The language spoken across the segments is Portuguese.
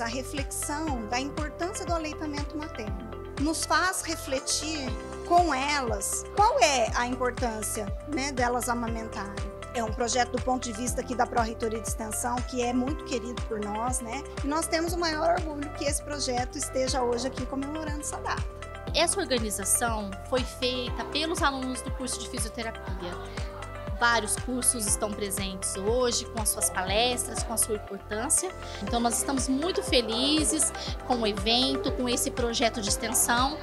a reflexão da importância do aleitamento materno. Nos faz refletir com elas qual é a importância né, delas amamentarem. É um projeto do ponto de vista aqui da Pró-Reitoria de Extensão que é muito querido por nós, né? E nós temos o maior orgulho que esse projeto esteja hoje aqui comemorando essa data. Essa organização foi feita pelos alunos do curso de fisioterapia. Vários cursos estão presentes hoje, com as suas palestras, com a sua importância. Então, nós estamos muito felizes com o evento, com esse projeto de extensão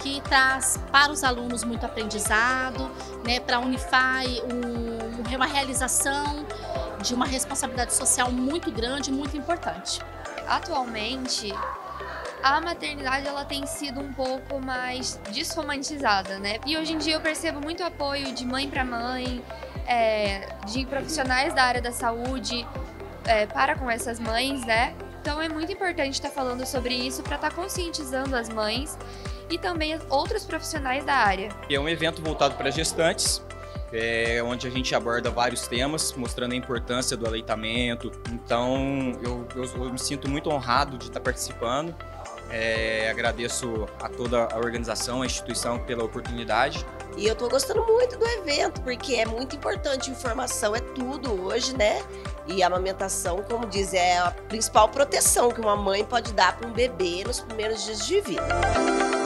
que traz para os alunos muito aprendizado, né, para a Unify um, uma realização de uma responsabilidade social muito grande, muito importante. Atualmente, a maternidade ela tem sido um pouco mais desromantizada, né? E hoje em dia eu percebo muito apoio de mãe para mãe, é, de profissionais da área da saúde é, para com essas mães, né? Então é muito importante estar falando sobre isso para estar conscientizando as mães e também outros profissionais da área. É um evento voltado para gestantes, é, onde a gente aborda vários temas, mostrando a importância do aleitamento. Então, eu, eu, eu me sinto muito honrado de estar participando. É, agradeço a toda a organização, a instituição pela oportunidade. E eu estou gostando muito do evento, porque é muito importante. Informação é tudo hoje, né? E a amamentação, como diz, é a principal proteção que uma mãe pode dar para um bebê nos primeiros dias de vida.